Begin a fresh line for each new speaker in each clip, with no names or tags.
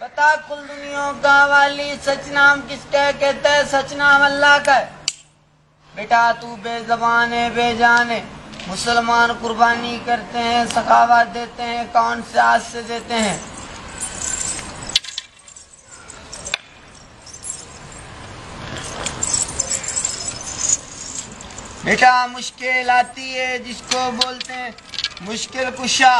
बता कुल दुनिया का वाली सच नाम किसके कहते हैं? सच नाम अल्लाह का बेटा तू बेजबान है, बेजान मुसलमान कुर्बानी करते हैं सखावत देते हैं, कौन से आज से देते हैं? बेटा मुश्किल आती है जिसको बोलते हैं, मुश्किल कुशा।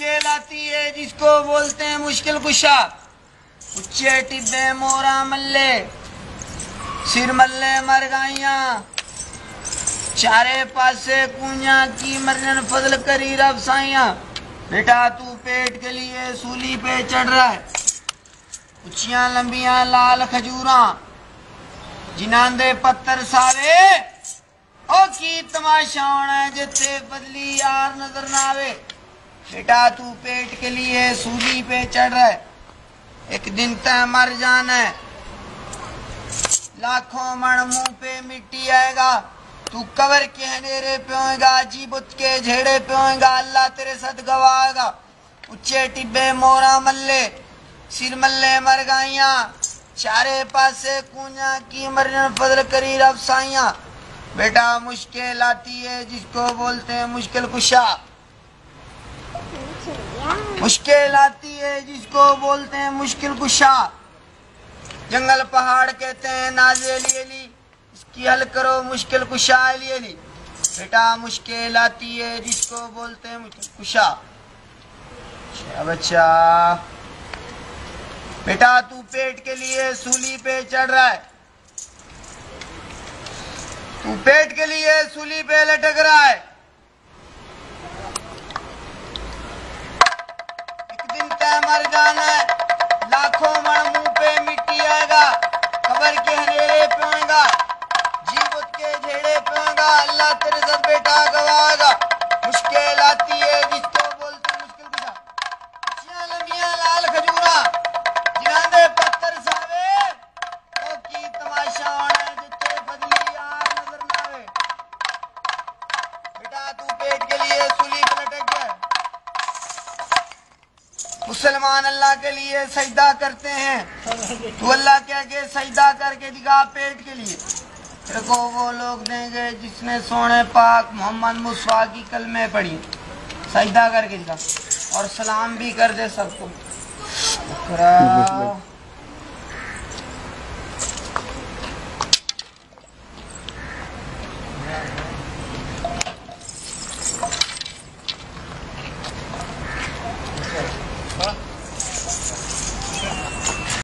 मुश्किल आती है जिसको बोलते हैं मुश्किल कुशा। उच्चे टिब्बे, मोरा, मल्ले, सिर मल्ले मर गाइया चारे पासे कुइया की मरन फजल करी रब साइया। बेटा, तू पेट के लिए सूली पे चढ़ रहा है। उचिया लंबिया, लाल खजूरा। जिनांदे पत्थर सारे ओ की तमाशा होना है जिथे बदली यार नज़र ना आवे। बेटा तू पेट के लिए सूली पे चढ़ रहा है। एक दिन तय मर जाना है। लाखों मण मुँह पे मिट्टी आएगा। तू कबर के अंधेरे पे होएगा जी बुत के झेड़े पे होएगा। अल्लाह तेरे सद गवाएगा उच्चे टिब्बे मोरा मल्ले, सिर मल्ले मर गाइया चारे पासे कुंजा की मरन फजल करी रब साइया बेटा मुश्किल आती है जिसको बोलते हैं मुश्किल कुशा। मुश्किल आती है जिसको बोलते हैं मुश्किल कुशा जंगल पहाड़ कहते हैं, नाजे अली इसकी हल करो मुश्किल कुशा अली अली बेटा, मुश्किल आती है जिसको बोलते हैं मुश्किल कुशा अच्छा बच्चा। बेटा, तू पेट के लिए सूली पे चढ़ रहा है। तू पेट के लिए सूली पे लटक रहा है। जाना है। लाखों मण मुँह पे मिट्टी आएगा, खबर के हनेरे पे होएगा जीवत के झेड़े पे होएगा अल्लाह मुसलमान अल्लाह के लिए सजदा करते हैं। तो अल्लाह के आगे सजदा करके दिखा पेट के लिए। तेरे को वो लोग देंगे जिसने सोने पाक मोहम्मद मुस्वा की कलमे पढ़ी। सजदा करके दिखा। और सलाम भी कर दे सबको।